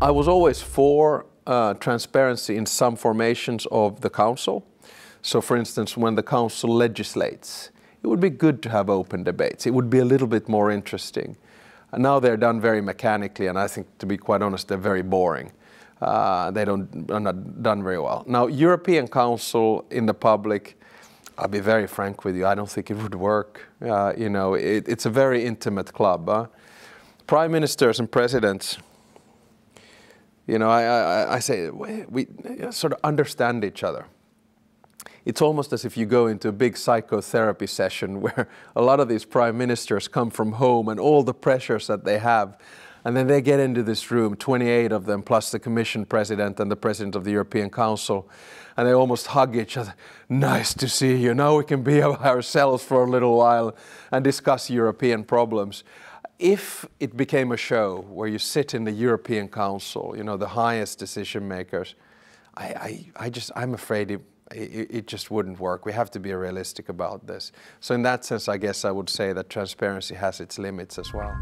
I was always for uh, transparency in some formations of the council. So, for instance, when the council legislates, it would be good to have open debates. It would be a little bit more interesting. And now they're done very mechanically, and I think, to be quite honest, they're very boring. Uh, they don't are not done very well. Now, European Council in the public, I'll be very frank with you. I don't think it would work. Uh, you know, it, it's a very intimate club. Huh? Prime ministers and presidents you know, I, I, I say we, we uh, sort of understand each other. It's almost as if you go into a big psychotherapy session where a lot of these prime ministers come from home and all the pressures that they have. And then they get into this room, 28 of them, plus the Commission President and the President of the European Council, and they almost hug each other. Nice to see you. Now we can be ourselves for a little while and discuss European problems if it became a show where you sit in the European Council, you know, the highest decision makers, I, I, I just, I'm afraid it, it, it, just wouldn't work. We have to be realistic about this. So in that sense, I guess I would say that transparency has its limits as well.